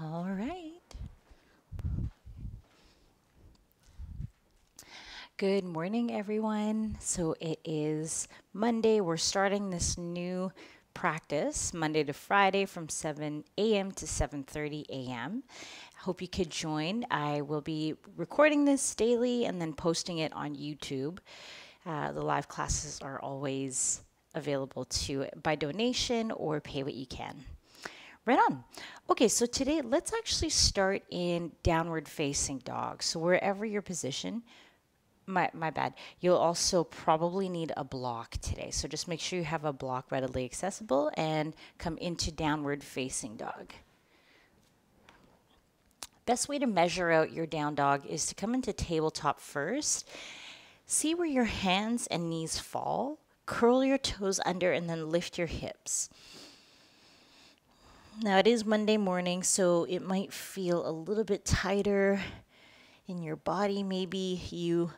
All right. Good morning, everyone. So it is Monday. We're starting this new practice Monday to Friday from 7 a.m. to 7:30 a.m. Hope you could join. I will be recording this daily and then posting it on YouTube. Uh, the live classes are always available to by donation or pay what you can. Right on. Okay, so today let's actually start in downward facing dog. So wherever your position, my, my bad. You'll also probably need a block today. So just make sure you have a block readily accessible and come into downward facing dog. Best way to measure out your down dog is to come into tabletop first. See where your hands and knees fall. Curl your toes under and then lift your hips. Now it is Monday morning, so it might feel a little bit tighter in your body. Maybe you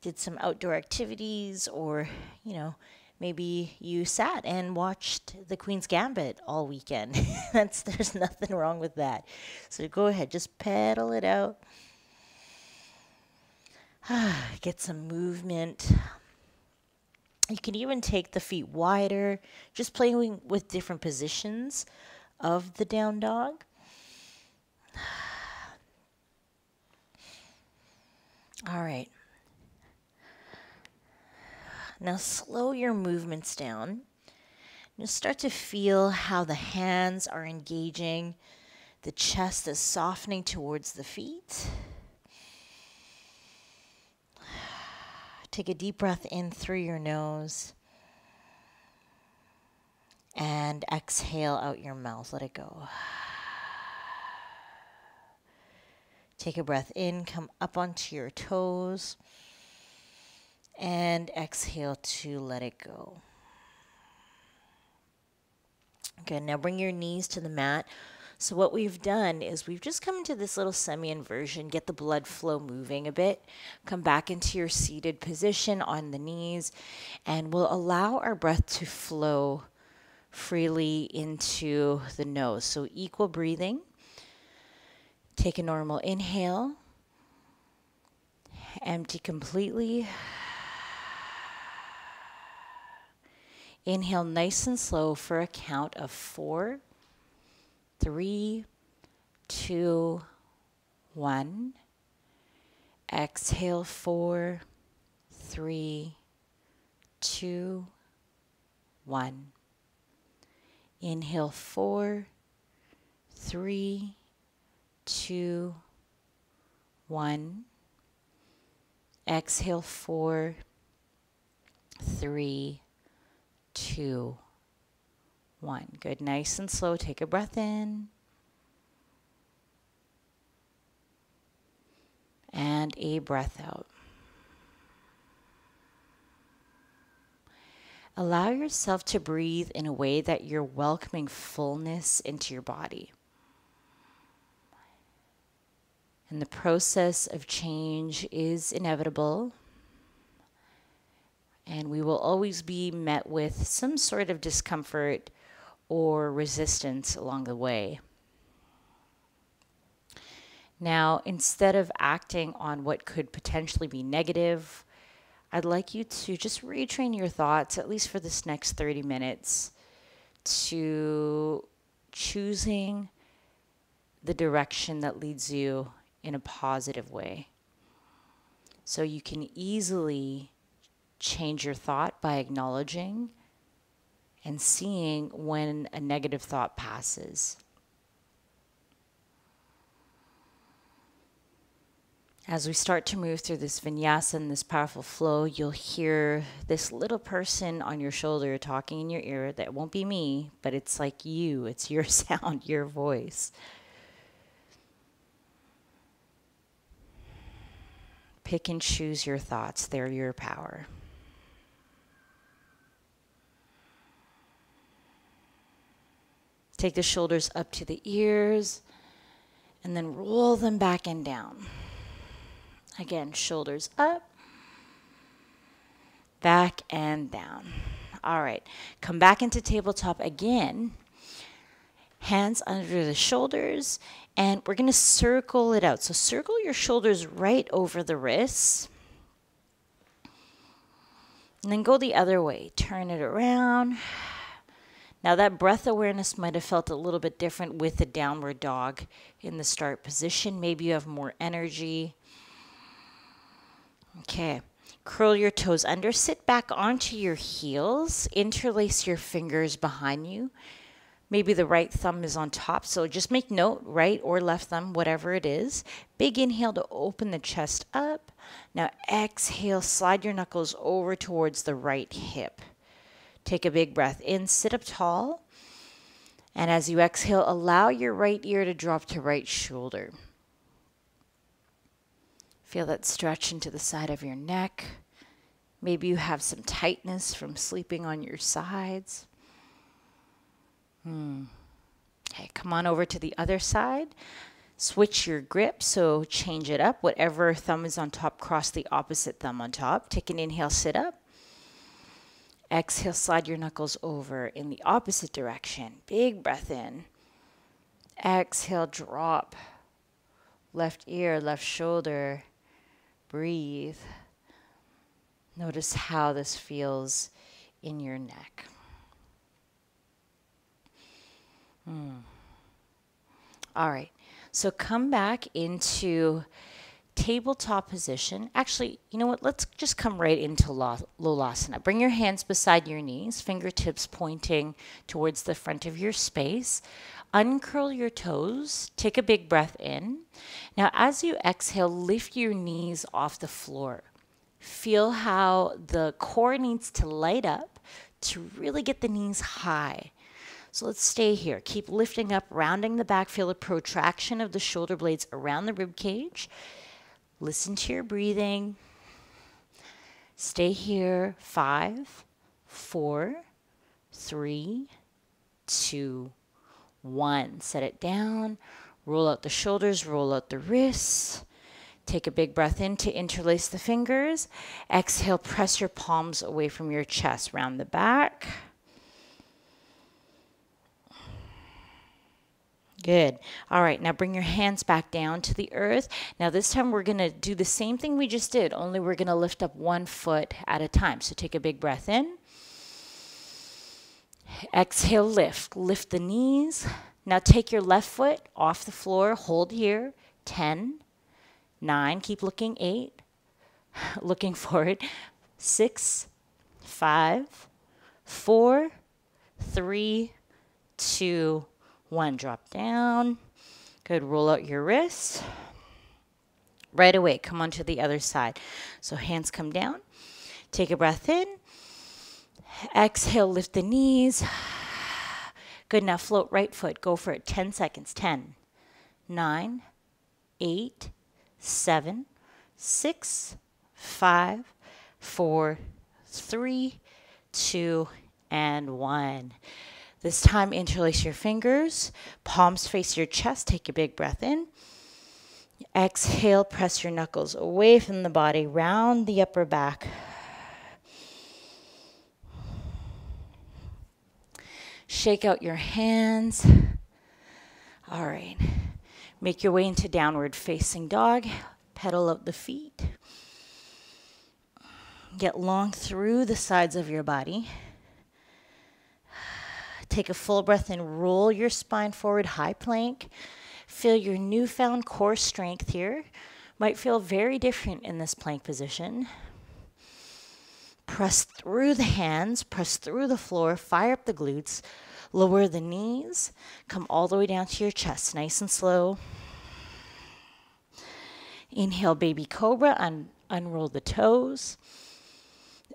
did some outdoor activities or, you know, maybe you sat and watched the Queen's Gambit all weekend. That's there's nothing wrong with that. So go ahead, just pedal it out. Get some movement. You can even take the feet wider, just playing with different positions of the down dog. All right. Now slow your movements down. You'll start to feel how the hands are engaging, the chest is softening towards the feet. Take a deep breath in through your nose and exhale out your mouth. Let it go. Take a breath in, come up onto your toes and exhale to let it go. Good. Now bring your knees to the mat. So what we've done is we've just come into this little semi-inversion, get the blood flow moving a bit, come back into your seated position on the knees, and we'll allow our breath to flow freely into the nose. So equal breathing. Take a normal inhale. Empty completely. Inhale nice and slow for a count of four, three, two, one. Exhale four, three, two, one. Inhale four, three, two, one. Exhale four, three, two, one. Good. Nice and slow. Take a breath in. And a breath out. Allow yourself to breathe in a way that you're welcoming fullness into your body. And the process of change is inevitable and we will always be met with some sort of discomfort or resistance along the way. Now, instead of acting on what could potentially be negative, I'd like you to just retrain your thoughts, at least for this next 30 minutes, to choosing the direction that leads you in a positive way. So you can easily change your thought by acknowledging and seeing when a negative thought passes. As we start to move through this vinyasa and this powerful flow, you'll hear this little person on your shoulder talking in your ear. That won't be me, but it's like you, it's your sound, your voice. Pick and choose your thoughts, they're your power. Take the shoulders up to the ears and then roll them back and down. Again, shoulders up, back and down. All right, come back into tabletop again. Hands under the shoulders, and we're to circle it out. So circle your shoulders right over the wrists. And then go the other way. Turn it around. Now, that breath awareness might have felt a little bit different with the downward dog in the start position. Maybe you have more energy. Okay. Curl your toes under, sit back onto your heels, interlace your fingers behind you. Maybe the right thumb is on top, so just make note, right or left thumb, whatever it is. Big inhale to open the chest up. Now exhale, slide your knuckles over towards the right hip. Take a big breath in, sit up tall. And as you exhale, allow your right ear to drop to right shoulder. Feel that stretch into the side of your neck. Maybe you have some tightness from sleeping on your sides. Hmm. Okay, come on over to the other side. Switch your grip, so change it up. Whatever thumb is on top, cross the opposite thumb on top. Take an inhale, sit up. Exhale, slide your knuckles over in the opposite direction. Big breath in. Exhale, drop. Left ear, left shoulder. Breathe. Notice how this feels in your neck. Hmm. All right. So come back into tabletop position. Actually, you know what? Let's just come right into low Lolasana. Bring your hands beside your knees, fingertips pointing towards the front of your space. Uncurl your toes. Take a big breath in. Now, as you exhale, lift your knees off the floor. Feel how the core needs to light up to really get the knees high. So let's stay here. Keep lifting up, rounding the back. Feel a protraction of the shoulder blades around the rib cage. Listen to your breathing. Stay here. Five, four, three, two, one. Set it down. Roll out the shoulders, roll out the wrists. Take a big breath in to interlace the fingers. Exhale, press your palms away from your chest, round the back. Good. All right, now bring your hands back down to the earth. Now, this time we're going to do the same thing we just did, only we're going to lift up one foot at a time. So take a big breath in. Exhale, lift. Lift the knees. Now take your left foot off the floor. Hold here. 10, 9, keep looking. 8, looking forward. 6, 5, 4, 3, 2, one, drop down. Good, roll out your wrists. Right away, come on to the other side. So hands come down. Take a breath in. Exhale, lift the knees. Good, now float right foot. Go for it. 10 seconds. 10, 9, 8, 7, 6, 5, 4, 3, 2, and 1. This time, interlace your fingers, palms face your chest. Take a big breath in. Exhale, press your knuckles away from the body, round the upper back. Shake out your hands. All right. Make your way into downward facing dog. Pedal out the feet. Get long through the sides of your body. Take a full breath and roll your spine forward, high plank. Feel your newfound core strength here. Might feel very different in this plank position. Press through the hands, press through the floor, fire up the glutes, lower the knees, come all the way down to your chest, nice and slow. Inhale, baby cobra, un- unroll the toes.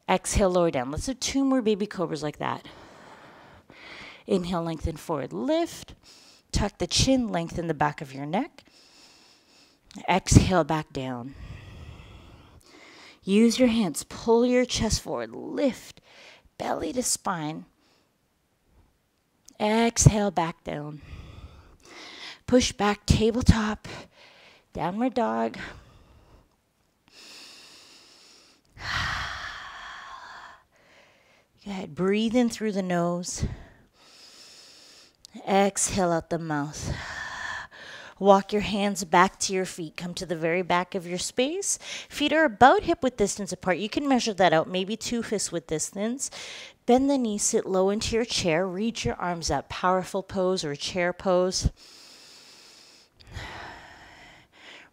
Exhale, lower down. Let's do two more baby cobras like that. Inhale, lengthen forward, lift. Tuck the chin, lengthen the back of your neck. Exhale, back down. Use your hands, pull your chest forward, lift, belly to spine. Exhale, back down. Push back, tabletop, downward dog. Good. Breathe in through the nose. Exhale out the mouth. Walk your hands back to your feet. Come to the very back of your space. Feet are about hip width distance apart. You can measure that out, maybe two fist width distance. Bend the knees, sit low into your chair. Reach your arms up. Powerful pose or chair pose.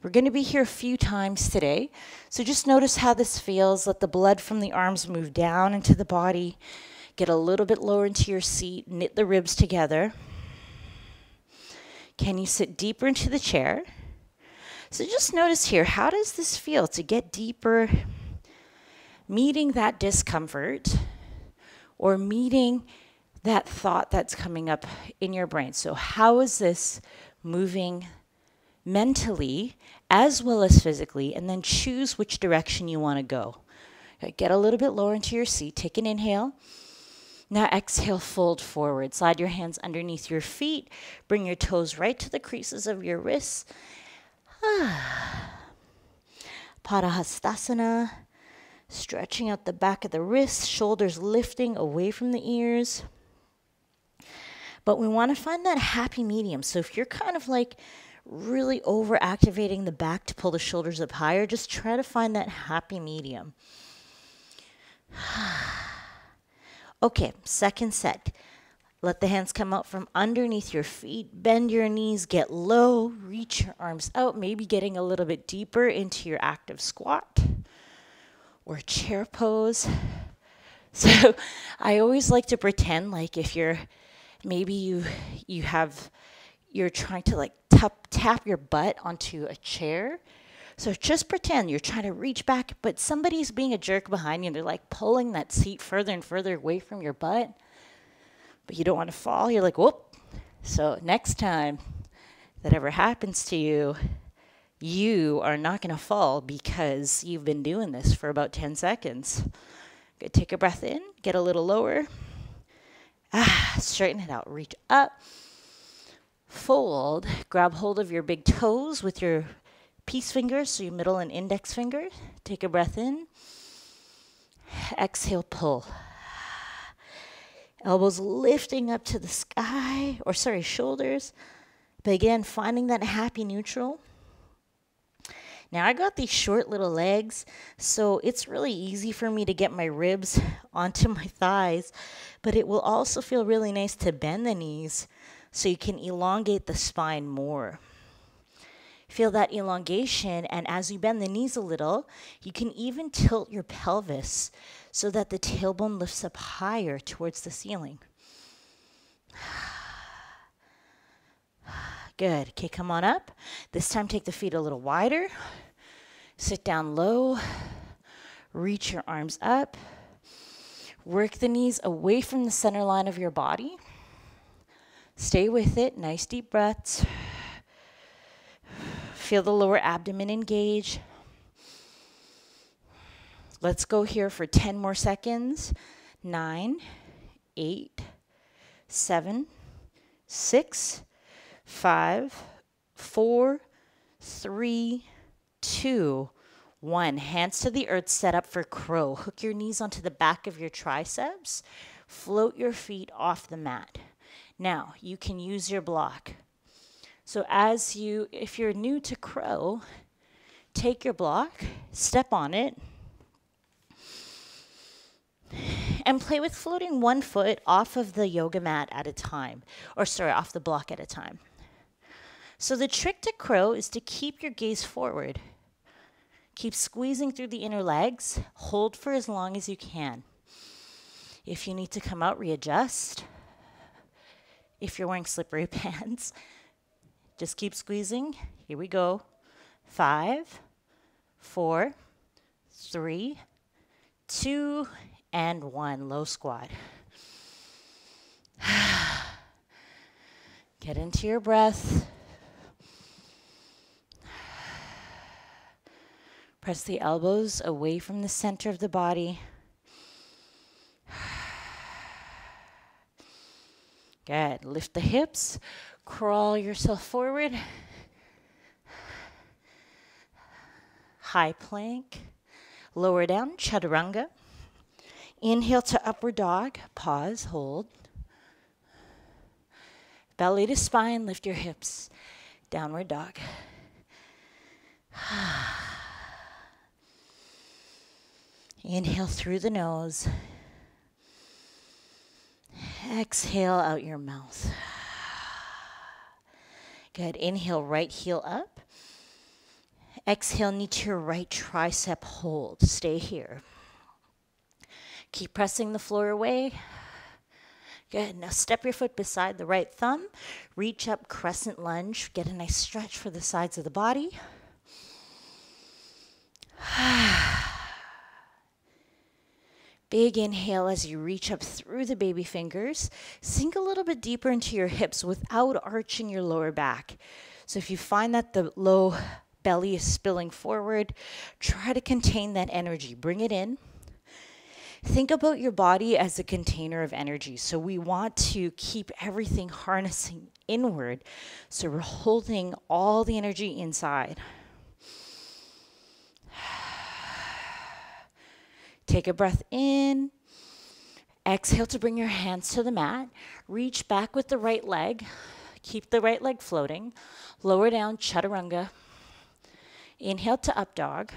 We're going to be here a few times today. So just notice how this feels. Let the blood from the arms move down into the body. Get a little bit lower into your seat. Knit the ribs together. Can you sit deeper into the chair? So just notice here, how does this feel to get deeper, meeting that discomfort or meeting that thought that's coming up in your brain? So, how is this moving mentally as well as physically? And then choose which direction you want to go. Get a little bit lower into your seat, take an inhale. Now exhale, fold forward. Slide your hands underneath your feet. Bring your toes right to the creases of your wrists. Padahastasana. Stretching out the back of the wrists, shoulders lifting away from the ears. But we want to find that happy medium. So if you're kind of like really over activating the back to pull the shoulders up higher, just try to find that happy medium. Okay, second set. Let the hands come out from underneath your feet. Bend your knees, get low, reach your arms out, maybe getting a little bit deeper into your active squat or chair pose. So I always like to pretend like if you're maybe you you have you're trying to like tap tap your butt onto a chair so just pretend you're trying to reach back, but somebody's being a jerk behind you. And they're like pulling that seat further and further away from your butt, but you don't want to fall. You're like, whoop. So next time that ever happens to you, you are not going to fall because you've been doing this for about 10 seconds. Good. Take a breath in, get a little lower. Ah, straighten it out. Reach up. Fold. Grab hold of your big toes with your peace fingers, so your middle and index finger. Take a breath in. Exhale, pull. Elbows lifting up to the sky, or sorry, shoulders. But again, finding that happy neutral. Now I got these short little legs, so it's really easy for me to get my ribs onto my thighs, but it will also feel really nice to bend the knees so you can elongate the spine more. Feel that elongation, and as you bend the knees a little, you can even tilt your pelvis so that the tailbone lifts up higher towards the ceiling. Good. Okay, come on up. This time, take the feet a little wider. Sit down low. Reach your arms up. Work the knees away from the center line of your body. Stay with it. Nice deep breaths. Feel the lower abdomen engage. Let's go here for 10 more seconds. Nine, eight, seven, six, five, four, three, two, one. Hands to the earth, set up for crow. Hook your knees onto the back of your triceps. Float your feet off the mat. Now, you can use your block. So as you, if you're new to crow, take your block, step on it, and play with floating one foot off of the yoga mat at a time, or sorry, off the block at a time. So the trick to crow is to keep your gaze forward. Keep squeezing through the inner legs. Hold for as long as you can. If you need to come out, readjust. If you're wearing slippery pants, just keep squeezing. Here we go. Five, four, three, two, and one. Low squat. Get into your breath. Press the elbows away from the center of the body. Good. Lift the hips. Crawl yourself forward. High plank. Lower down, chaturanga. Inhale to upward dog. Pause, hold. Belly to spine, lift your hips. Downward dog. Inhale through the nose. Exhale out your mouth. Good. Inhale, right heel up. Exhale, knee to your right tricep hold. Stay here. Keep pressing the floor away. Good. Now step your foot beside the right thumb. Reach up, crescent lunge. Get a nice stretch for the sides of the body. Big inhale as you reach up through the baby fingers. Sink a little bit deeper into your hips without arching your lower back. So if you find that the low belly is spilling forward, try to contain that energy. Bring it in. Think about your body as a container of energy. So we want to keep everything harnessing inward. So we're holding all the energy inside. Take a breath in. Exhale to bring your hands to the mat. Reach back with the right leg. Keep the right leg floating. Lower down, chaturanga. Inhale to up dog.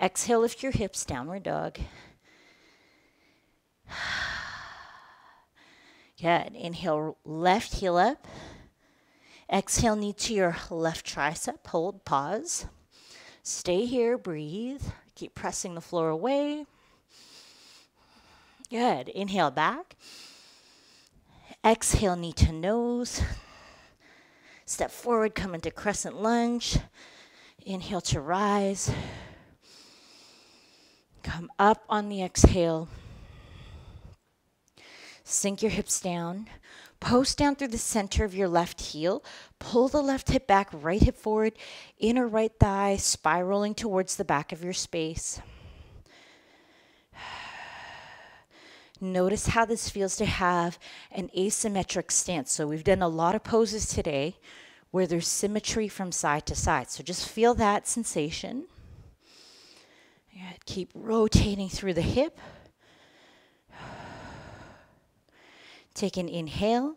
Exhale, lift your hips, downward dog. Good. Inhale, left heel up. Exhale, knee to your left tricep. Hold, pause. Stay here, breathe. Keep pressing the floor away. Good. Inhale back. Exhale, knee to nose. Step forward, come into crescent lunge. Inhale to rise. Come up on the exhale. Sink your hips down. Post down through the center of your left heel. Pull the left hip back, right hip forward, inner right thigh spiraling towards the back of your space. Notice how this feels to have an asymmetric stance. So, we've done a lot of poses today where there's symmetry from side to side. So, just feel that sensation. Keep rotating through the hip. Take an inhale.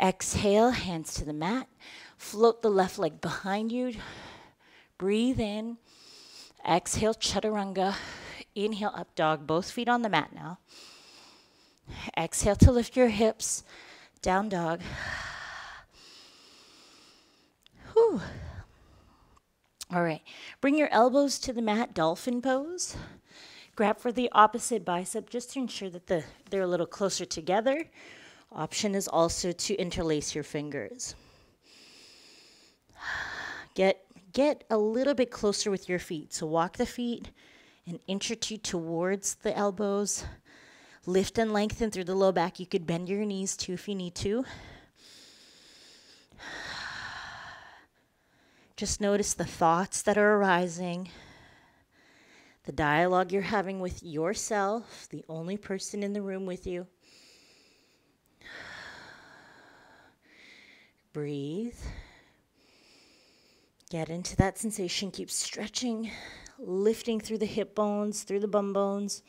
Exhale, hands to the mat. Float the left leg behind you. Breathe in. Exhale, chaturanga. Inhale, up dog. Both feet on the mat now. Exhale to lift your hips. Down dog. Whew. All right. Bring your elbows to the mat, dolphin pose. Grab for the opposite bicep just to ensure that the, they're a little closer together. Option is also to interlace your fingers. Get, get a little bit closer with your feet. So walk the feet an inch or two towards the elbows. Lift and lengthen through the low back. You could bend your knees too if you need to. Just notice the thoughts that are arising the dialogue you're having with yourself, the only person in the room with you. Breathe. Get into that sensation. Keep stretching, lifting through the hip bones, through the bum bones.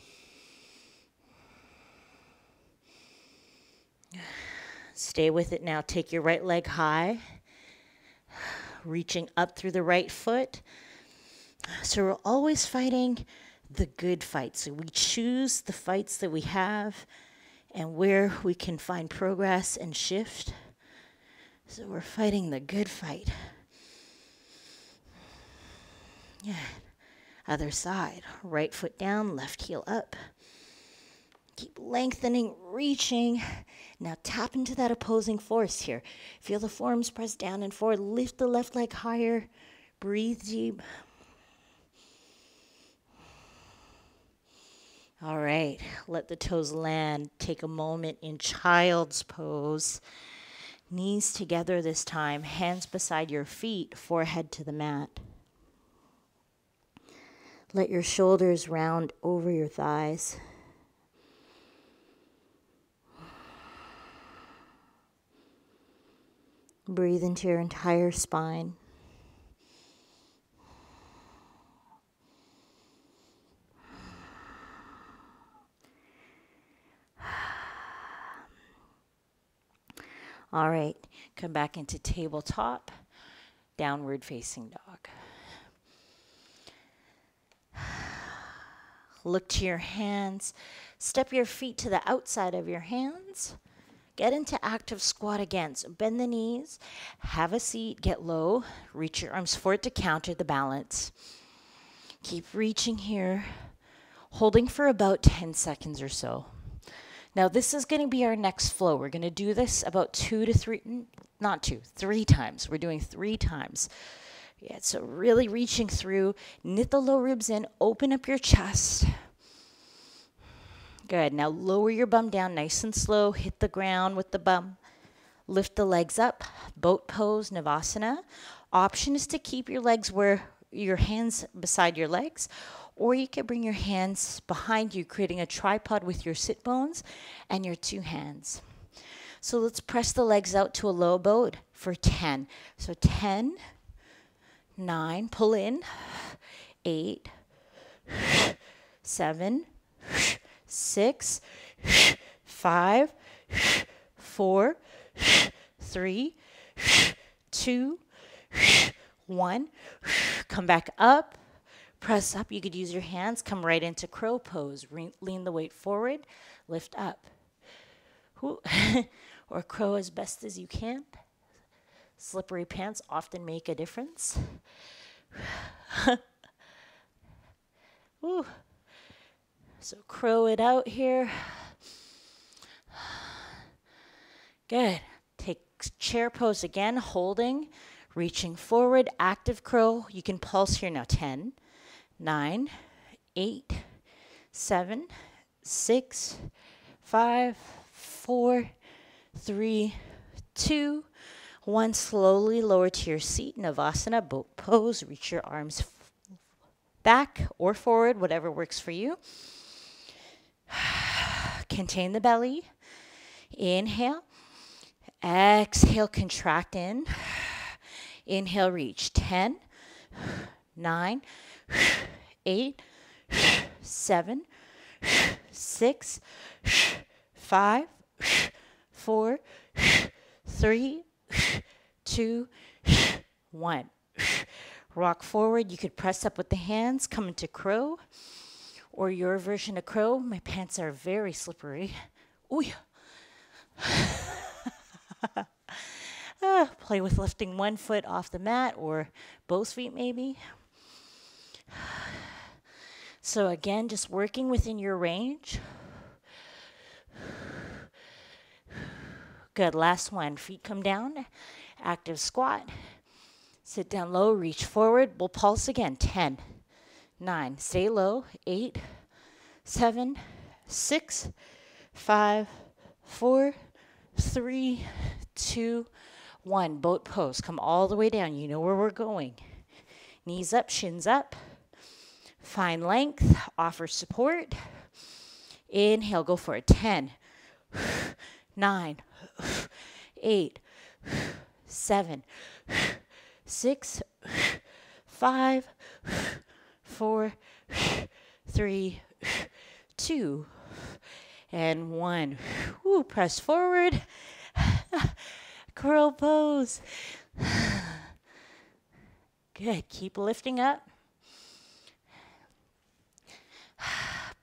Stay with it now. Take your right leg high, reaching up through the right foot. So we're always fighting the good fight. So we choose the fights that we have and where we can find progress and shift. So we're fighting the good fight. Yeah. Other side. Right foot down, left heel up. Keep lengthening, reaching. Now tap into that opposing force here. Feel the forearms press down and forward. Lift the left leg higher. Breathe deep. All right, let the toes land. Take a moment in child's pose. Knees together this time, hands beside your feet, forehead to the mat. Let your shoulders round over your thighs. Breathe into your entire spine. All right, come back into tabletop, downward facing dog. Look to your hands. Step your feet to the outside of your hands. Get into active squat again. So bend the knees, have a seat, get low, reach your arms forward to counter the balance. Keep reaching here, holding for about 10 seconds or so. Now, this is going to be our next flow. We're going to do this about two to three, not two, three times. We're doing three times. Yeah, so really reaching through, knit the low ribs in, open up your chest. Good. Now lower your bum down nice and slow. Hit the ground with the bum. Lift the legs up. Boat pose, Navasana. Option is to keep your legs where your hands beside your legs, or you can bring your hands behind you, creating a tripod with your sit bones and your two hands. So let's press the legs out to a low boat for 10. So 10, 9, pull in, 8, 7, 6, 5, 4, 3, 2, 1. Come back up, press up. You could use your hands, come right into crow pose. Re lean the weight forward, lift up. or crow as best as you can. Slippery pants often make a difference. So crow it out here. Good. Take chair pose again, holding, reaching forward, active crow. You can pulse here now. 10, 9, 8, 7, 6, 5, 4, 3, 2, one, slowly lower to your seat, Navasana, boat pose. Reach your arms back or forward, whatever works for you. Contain the belly. Inhale. Exhale, contract in. Inhale, reach. 10, 9, 8, 7, 6, 5, 4, 3, two, one. Rock forward. You could press up with the hands, come into crow, or your version of crow. My pants are very slippery. Ooh. ah, play with lifting one foot off the mat or both feet, maybe. So, again, just working within your range. Good. Last one. Feet come down active squat. Sit down low, reach forward. We'll pulse again. 10, 9, stay low. 8, 7, 6, 5, 4, 3, 2, 1. Boat pose. Come all the way down. You know where we're going. Knees up, shins up. Find length. Offer support. Inhale, go for it. 10, 9, 8, seven, six, five, four, three, two, and one. Woo, press forward. Curl pose. Good. Keep lifting up.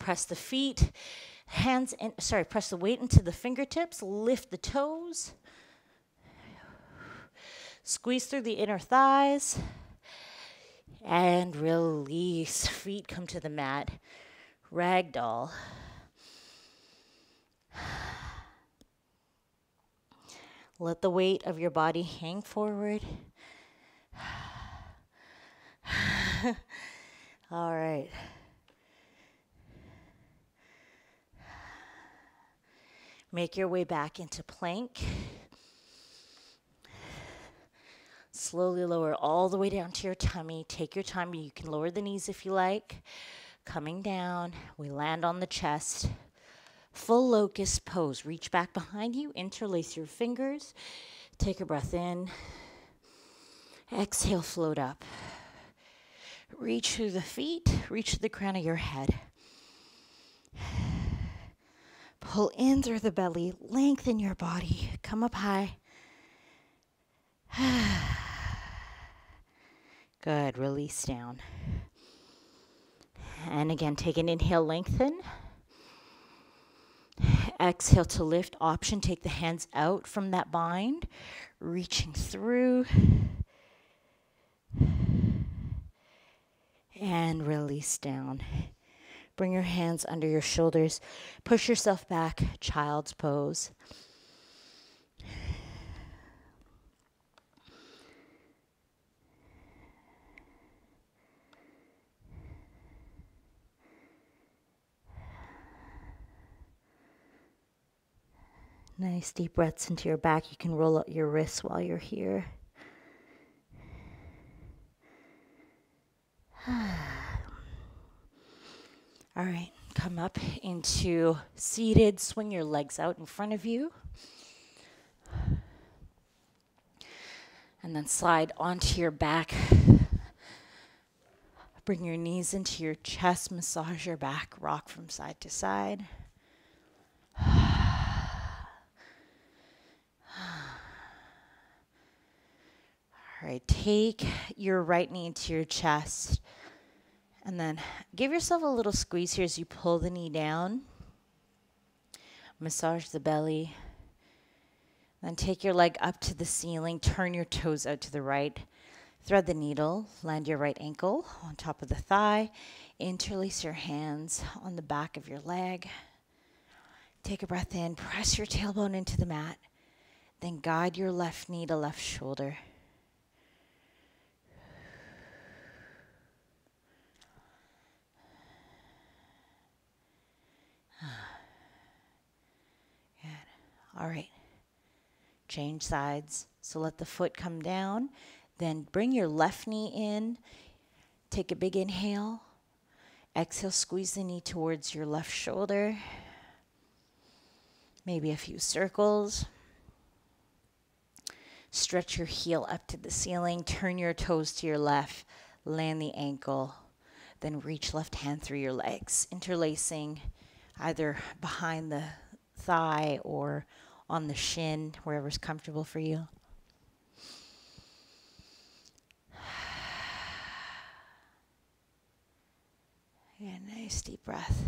Press the feet, hands, and sorry, press the weight into the fingertips. Lift the toes. Squeeze through the inner thighs and release. Feet come to the mat. Ragdoll. Let the weight of your body hang forward. All right. Make your way back into plank. Slowly lower all the way down to your tummy. Take your time. You can lower the knees if you like. Coming down. We land on the chest. Full locust pose. Reach back behind you. Interlace your fingers. Take a breath in. Exhale, float up. Reach through the feet. Reach to the crown of your head. Pull in through the belly. Lengthen your body. Come up high. Good. Release down. And again, take an inhale, lengthen. Exhale to lift. Option, take the hands out from that bind, reaching through. And release down. Bring your hands under your shoulders. Push yourself back, child's pose. Nice deep breaths into your back. You can roll out your wrists while you're here. All right, come up into seated. Swing your legs out in front of you. And then slide onto your back. Bring your knees into your chest, massage your back, rock from side to side. All right, take your right knee to your chest and then give yourself a little squeeze here as you pull the knee down. Massage the belly. Then take your leg up to the ceiling, turn your toes out to the right. Thread the needle, land your right ankle on top of the thigh. Interlace your hands on the back of your leg. Take a breath in, press your tailbone into the mat. Then guide your left knee to left shoulder. All right. Change sides. So let the foot come down. Then bring your left knee in. Take a big inhale. Exhale, squeeze the knee towards your left shoulder. Maybe a few circles. Stretch your heel up to the ceiling. Turn your toes to your left. Land the ankle. Then reach left hand through your legs, interlacing either behind the thigh or on the shin, wherever's comfortable for you. Yeah, nice deep breath.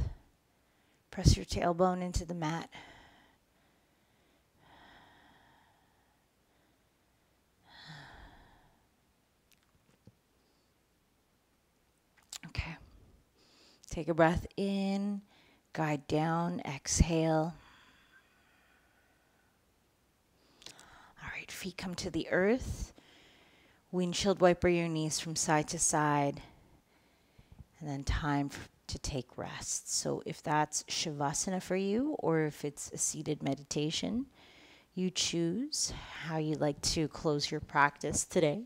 Press your tailbone into the mat. Okay. Take a breath in, guide down, exhale. Feet come to the earth. Windshield wiper your knees from side to side. And then time to take rest. So if that's Shavasana for you or if it's a seated meditation, you choose how you like to close your practice today.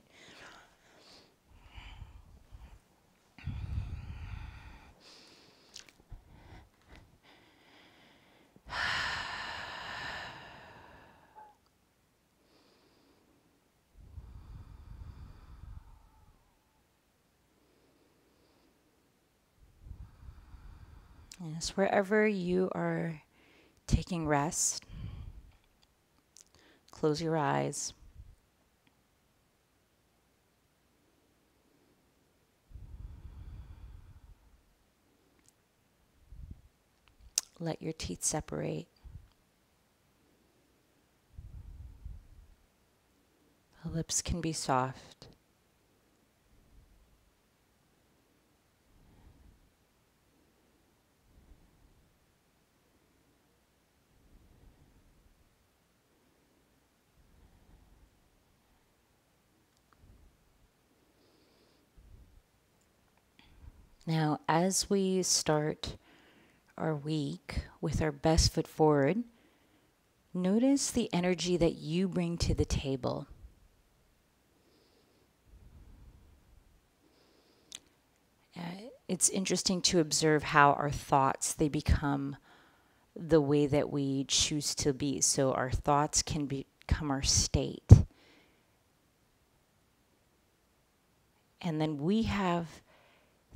Wherever you are taking rest, close your eyes. Let your teeth separate. The lips can be soft. Now, as we start our week with our best foot forward, notice the energy that you bring to the table. Uh, it's interesting to observe how our thoughts they become the way that we choose to be. So our thoughts can become our state. And then we have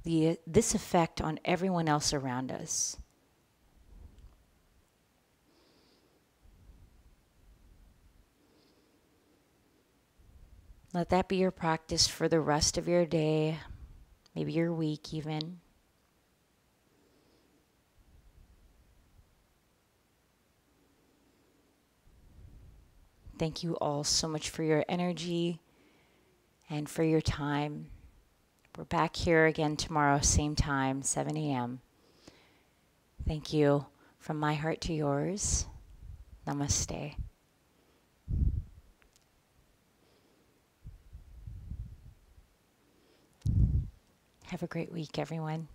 the, this effect on everyone else around us. Let that be your practice for the rest of your day, maybe your week even. Thank you all so much for your energy and for your time. We're back here again tomorrow, same time, 7 a.m. Thank you from my heart to yours. Namaste. Have a great week, everyone.